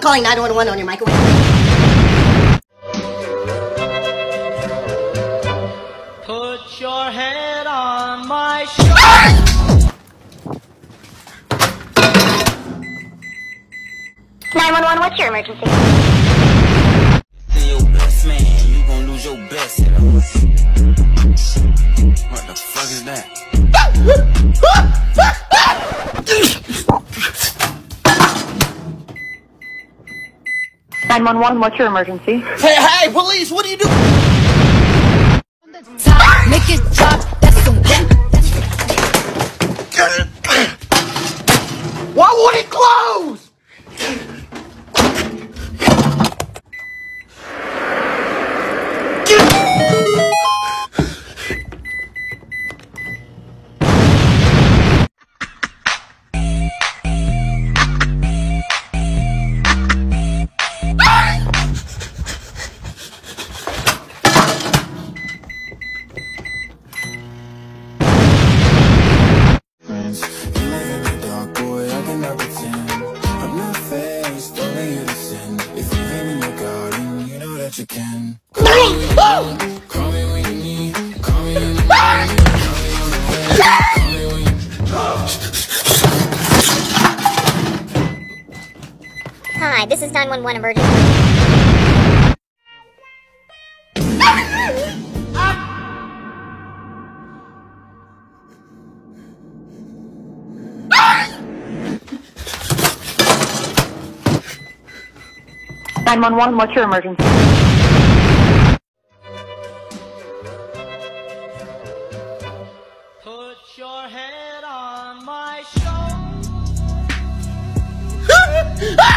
calling 911 on your microwave. Put your head on my shoulder. 911, what's your emergency? to your best man, you gon' lose your best. What the fuck is that? Nine one one. What's your emergency? Hey, hey, police, what are you doing? Boy, I pretend I'm not faced, only you sin. If you've been in your garden, you know that you can. Call me, you you. Hi, this is 911 emergency. Nine one one. What's your emergency? Put your head on my shoulder.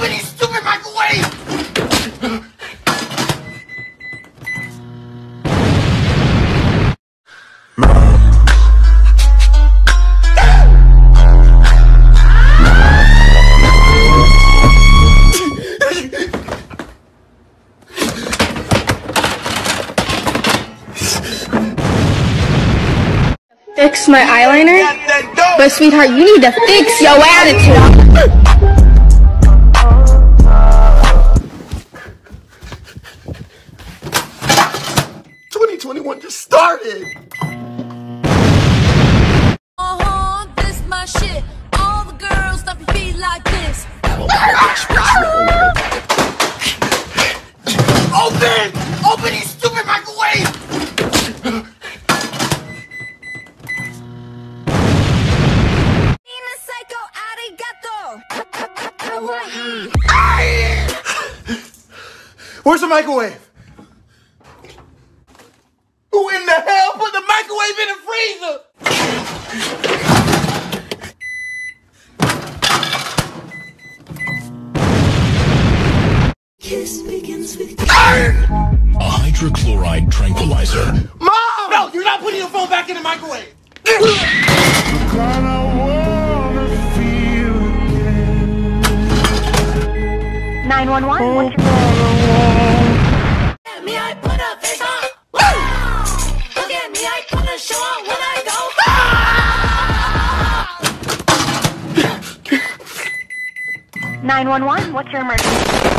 Open, you stupid microwave! fix my eyeliner. But sweetheart, you need to fix your attitude. Twenty twenty one just started. Uh-huh, this my shit. All the girls stop your feet like this. Open! Open, you stupid microwave! Where's the microwave? Who in the hell put the microwave in the freezer? A hydrochloride tranquilizer. Mom! No, you're not putting your phone back in the microwave. Nine one one. What's your show on when I go. nine one one? What's your emergency?